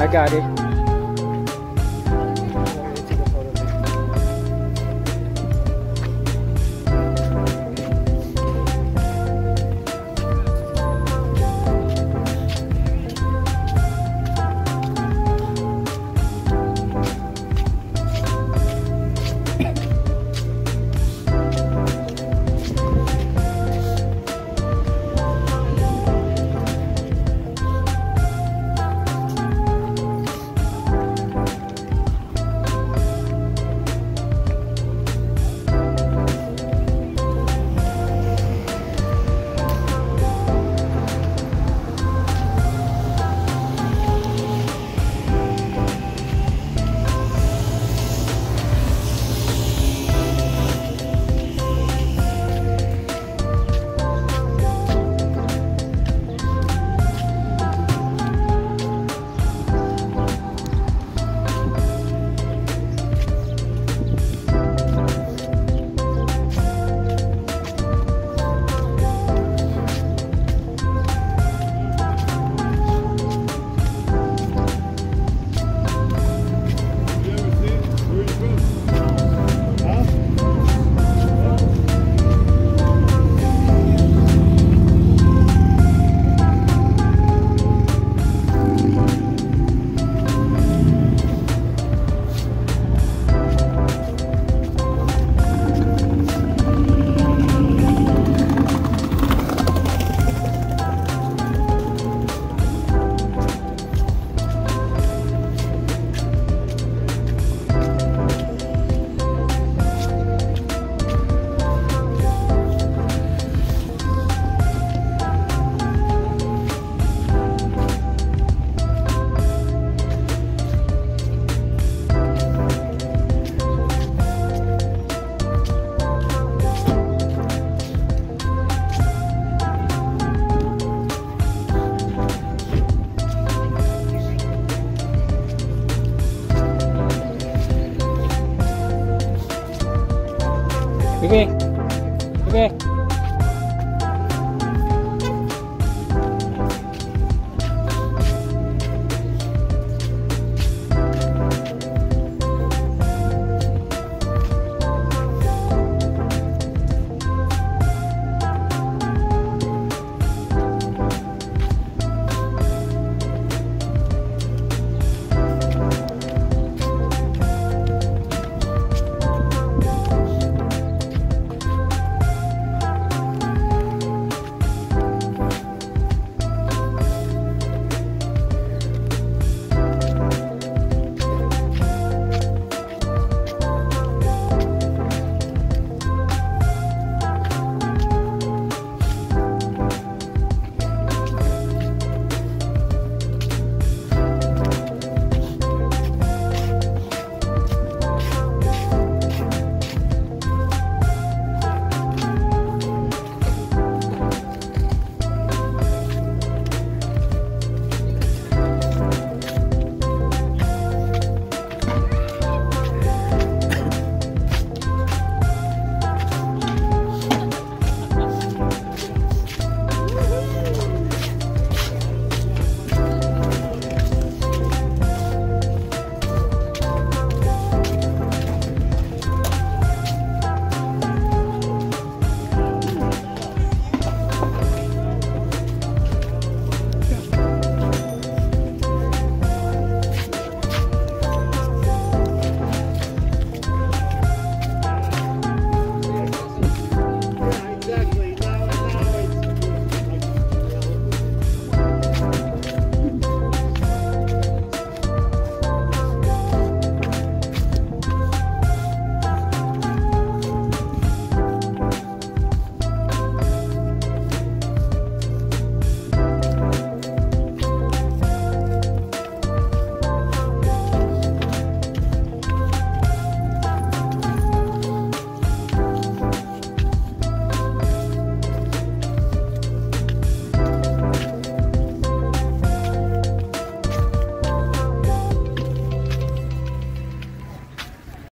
I got it.